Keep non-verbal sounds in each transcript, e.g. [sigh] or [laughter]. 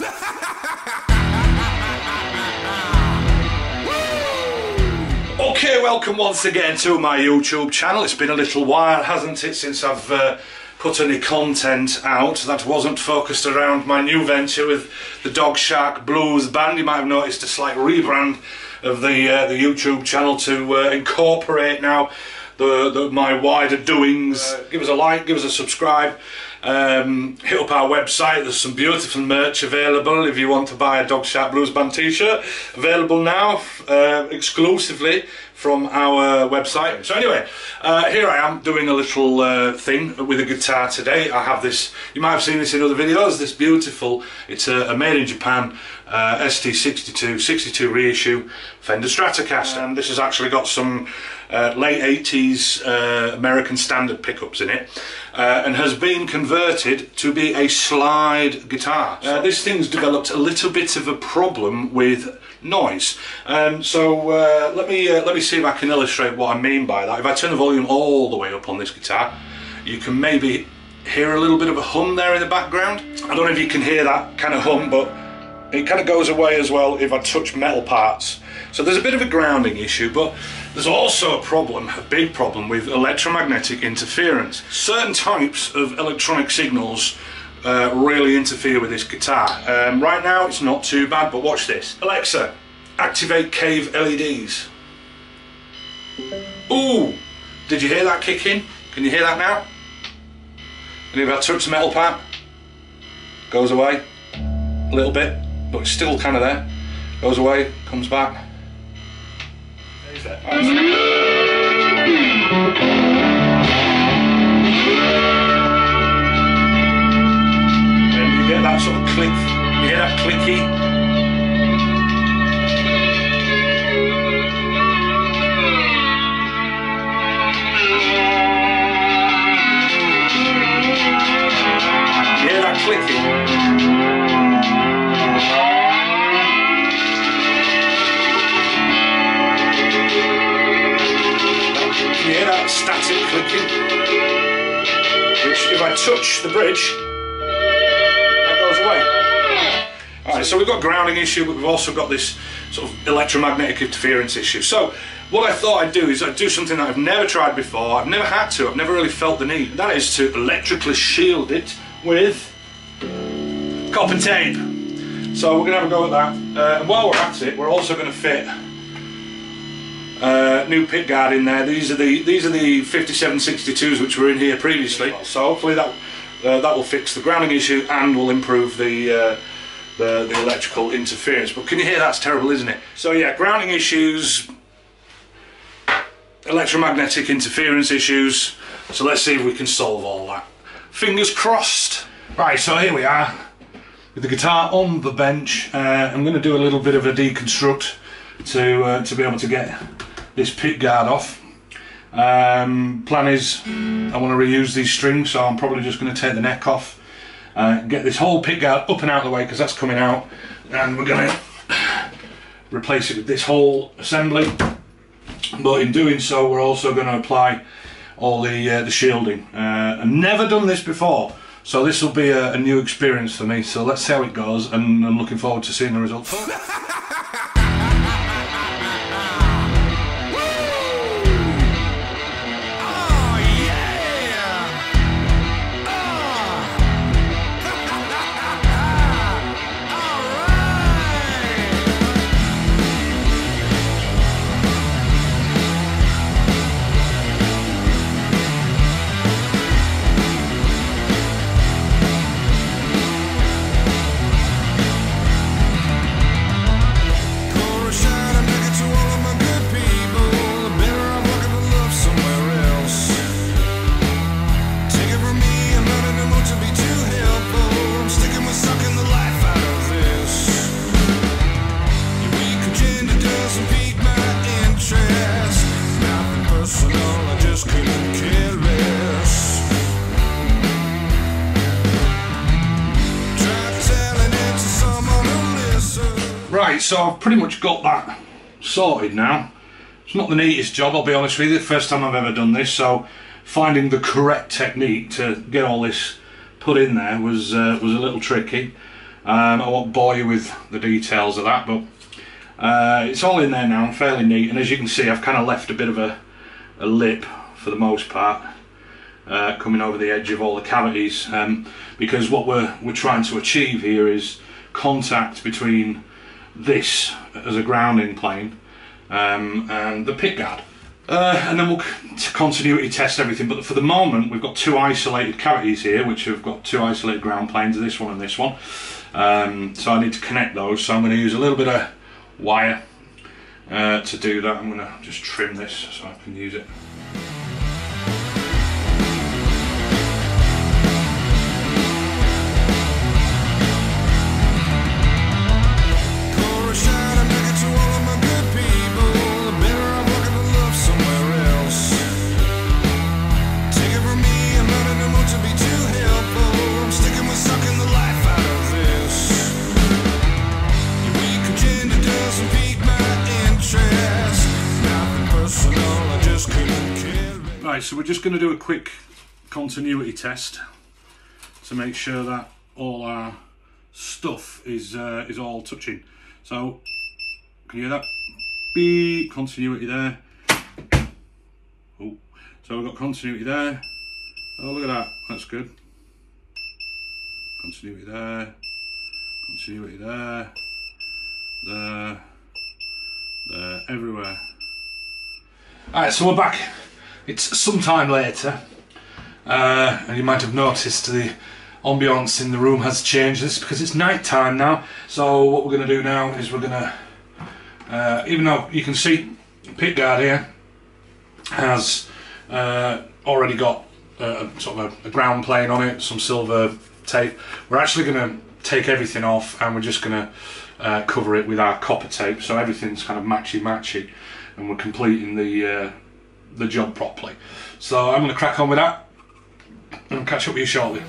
Okay, welcome once again to my YouTube channel. It's been a little while, hasn't it, since I've uh, put any content out that wasn't focused around my new venture with the Dogshark Blues Band. You might have noticed a slight rebrand of the uh, the YouTube channel to uh, incorporate now the, the, my wider doings. Uh, give us a like, give us a subscribe. Um, hit up our website, there's some beautiful merch available if you want to buy a Dogshark Blues Band t-shirt. Available now, uh, exclusively from our website. So anyway, uh, here I am doing a little uh, thing with a guitar today. I have this, you might have seen this in other videos, this beautiful, it's a, a made in Japan uh, ST62, 62 reissue Fender Stratocaster. And this has actually got some uh, late 80s uh, American standard pickups in it uh, and has been converted to be a slide guitar. Uh, this thing's developed a little bit of a problem with noise. Um, so uh, let me uh, let me see if I can illustrate what I mean by that. If I turn the volume all the way up on this guitar, you can maybe hear a little bit of a hum there in the background. I don't know if you can hear that kind of hum, but it kind of goes away as well if I touch metal parts. So there's a bit of a grounding issue, but there's also a problem, a big problem with electromagnetic interference. Certain types of electronic signals uh, really interfere with this guitar. Um, right now it's not too bad, but watch this. Alexa, activate cave LEDs. Ooh, did you hear that kick in? Can you hear that now? And if I touch the metal part, goes away a little bit, but it's still kind of there. Goes away, comes back. And you get that sort of click, you hear that clicky static clicking, which if I touch the bridge, that goes away. Alright, so we've got grounding issue, but we've also got this sort of electromagnetic interference issue. So what I thought I'd do is I'd do something that I've never tried before, I've never had to, I've never really felt the need. That is to electrically shield it with copper tape. So we're going to have a go at that. Uh, and while we're at it, we're also going to fit uh, new pick guard in there. These are the these are the 5762s which were in here previously. So hopefully that uh, that will fix the grounding issue and will improve the, uh, the the electrical interference. But can you hear that's terrible, isn't it? So yeah, grounding issues, electromagnetic interference issues. So let's see if we can solve all that. Fingers crossed. Right, so here we are with the guitar on the bench. Uh, I'm going to do a little bit of a deconstruct to uh, to be able to get this pick guard off. Um, plan is I want to reuse these strings so I'm probably just going to take the neck off uh, get this whole pick guard up and out of the way because that's coming out and we're going to replace it with this whole assembly but in doing so we're also going to apply all the uh, the shielding uh, I've never done this before so this will be a, a, new experience for me. So let's see how it goes and I'm looking forward to seeing the results [laughs] so I've pretty much got that sorted now. It's not the neatest job, I'll be honest with you, the first time I've ever done this, so finding the correct technique to get all this put in there was uh, was a little tricky. Um, I won't bore you with the details of that, but uh, it's all in there now, fairly neat. And as you can see, I've kind of left a bit of a, a lip for the most part, uh, coming over the edge of all the cavities, um, because what we're we're trying to achieve here is contact between this as a grounding plane um, and the pick guard. Uh, and then we'll continuity test everything. But for the moment, we've got two isolated cavities here, which have got two isolated ground planes, this one and this one. Um, so I need to connect those. So I'm going to use a little bit of wire uh, to do that. I'm going to just trim this so I can use it. Just going to do a quick continuity test to make sure that all our stuff is uh, is all touching. So, can you hear that? B continuity there. Oh, so we've got continuity there. Oh, look at that. That's good. Continuity there. Continuity there. There. There. Everywhere. Alright, so we're back. It's some time later, uh, and you might have noticed the ambiance in the room has changed. This because it's night time now. So what we're going to do now is we're going to, uh, even though you can see pick guard here has uh, already got a, sort of a, a ground plane on it, some silver tape. We're actually going to take everything off and we're just going to uh, cover it with our copper tape so everything's kind of matchy matchy and we're completing the uh, the job properly. So I'm going to crack on with that and catch up with you shortly.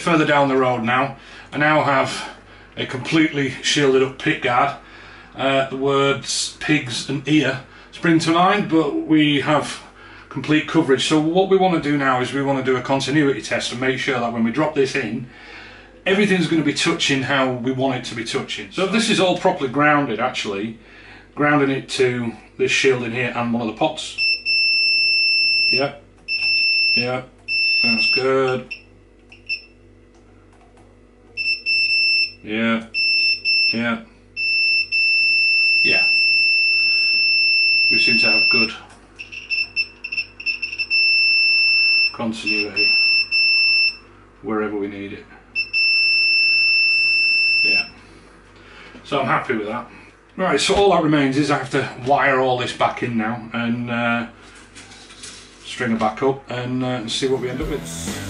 Further down the road now. I now have a completely shielded up pick guard. Uh, the words pigs and ear spring to mind, but we have complete coverage. So what we want to do now is we want to do a continuity test and make sure that when we drop this in, everything's going to be touching how we want it to be touching. So this is all properly grounded actually, grounding it to this shield in here and one of the pots. Yep, yep, that's good. Yeah. Yeah. Yeah. We seem to have good continuity wherever we need it. Yeah. So I'm happy with that. Right, so all that remains is I have to wire all this back in now and uh, string it back up and uh, see what we end up with.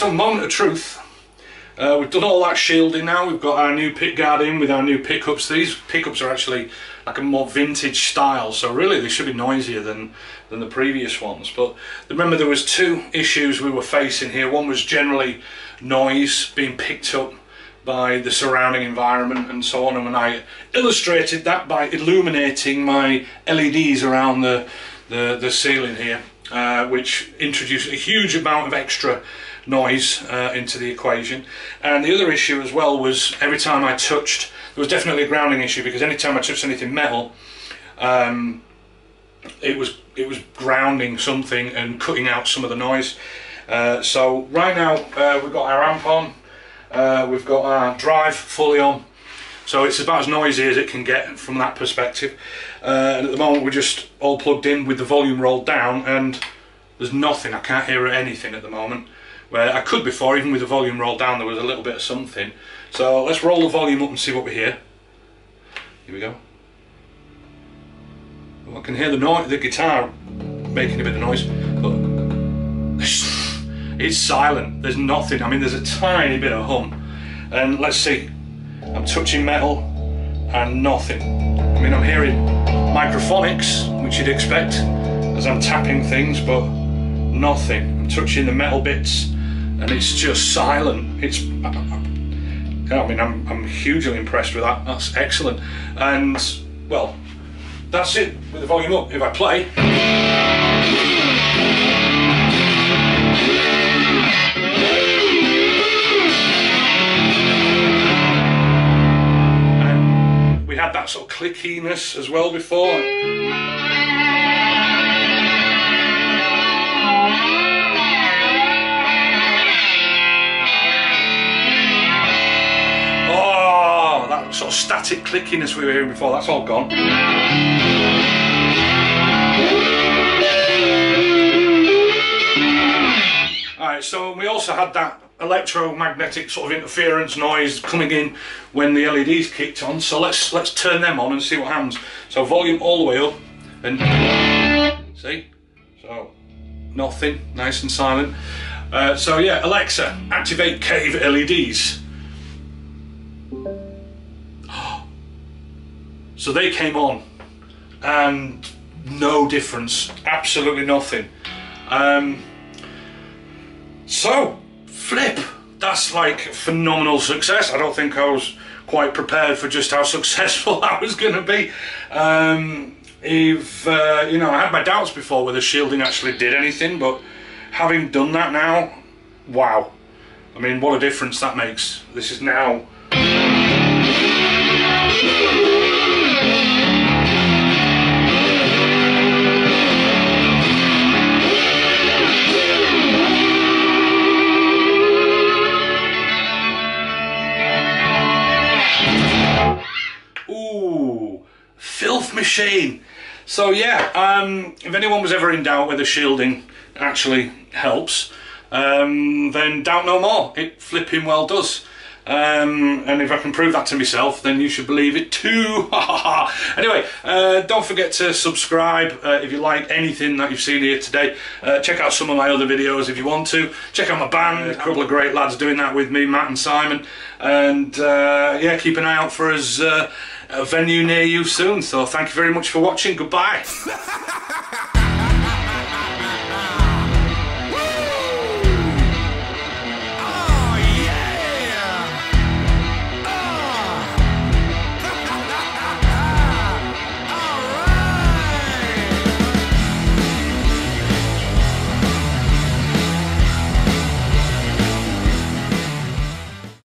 So moment of truth. Uh, we've done all that shielding now. We've got our new pick guard in with our new pickups. These pickups are actually like a more vintage style, so really they should be noisier than than the previous ones. But remember, there was two issues we were facing here. One was generally noise being picked up by the surrounding environment and so on. And when I illustrated that by illuminating my LEDs around the the, the ceiling here, uh, which introduced a huge amount of extra noise uh, into the equation. And the other issue as well was every time I touched, there was definitely a grounding issue because anytime I touched anything metal, um, it was it was grounding something and cutting out some of the noise. Uh, so right now uh, we've got our amp on, uh, we've got our drive fully on, so it's about as noisy as it can get from that perspective. Uh, and at the moment we're just all plugged in with the volume rolled down and there's nothing, I can't hear anything at the moment. Where I could before, even with the volume rolled down, there was a little bit of something. So let's roll the volume up and see what we hear. Here we go. Well, I can hear the noise, the guitar making a bit of noise, but [laughs] it's silent. There's nothing. I mean, there's a tiny bit of hum. And let's see. I'm touching metal and nothing. I mean, I'm hearing microphonics, which you'd expect as I'm tapping things, but nothing. I'm touching the metal bits and it's just silent. It's, I mean, I'm, I'm hugely impressed with that. That's excellent. And, well, that's it with the volume up. If I play. And we had that sort of clickiness as well before. Sort of static clickiness we were hearing before, that's all gone. Alright, so we also had that electromagnetic sort of interference noise coming in when the LEDs kicked on, so let's let's turn them on and see what happens. So volume all the way up and see? So nothing, nice and silent. Uh, so yeah, Alexa, activate cave LEDs. So they came on and no difference, absolutely nothing. Um, so, flip, that's like phenomenal success. I don't think I was quite prepared for just how [laughs] successful that was going to be. Um, if, uh, you know, I had my doubts before whether shielding actually did anything, but having done that now, wow. I mean, what a difference that makes. This is now machine. So yeah, um, if anyone was ever in doubt whether shielding actually helps, um, then doubt no more. It flipping well does. Um, and if I can prove that to myself, then you should believe it too. [laughs] anyway, uh, don't forget to subscribe uh, if you like anything that you've seen here today. Uh, check out some of my other videos if you want to. Check out my band, a couple of great lads doing that with me, Matt and Simon. And uh, yeah, keep an eye out for us uh, a venue near you soon. So thank you very much for watching. Goodbye. [laughs]